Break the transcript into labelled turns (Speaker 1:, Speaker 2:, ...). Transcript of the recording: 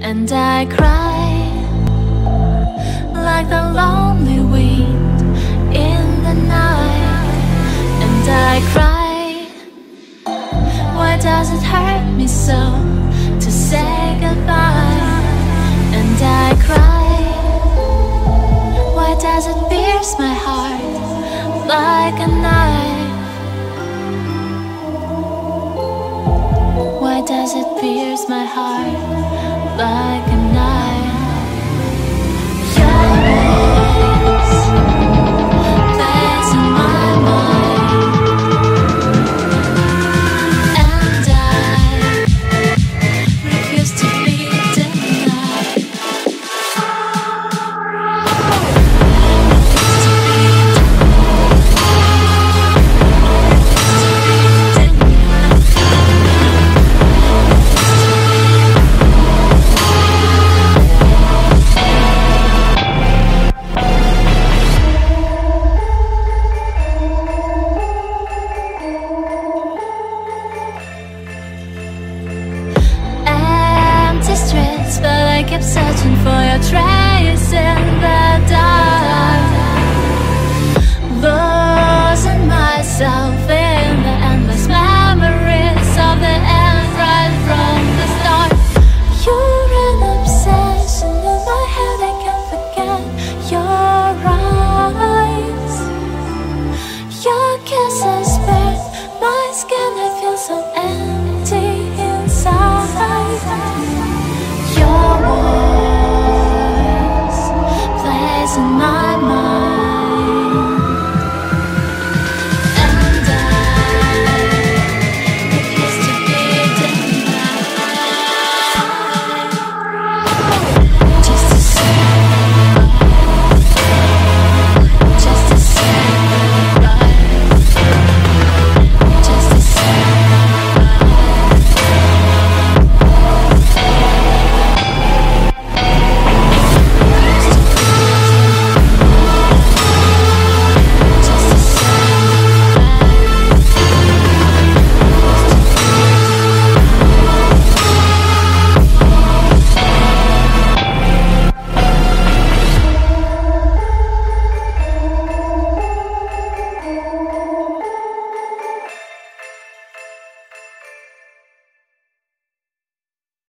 Speaker 1: and I cry like the lonely wind in the night, and I cry. Why does it hurt me so to say goodbye? And I cry. Why does it pierce my heart like a knife? Why does it pierce my heart like I kept searching for your traces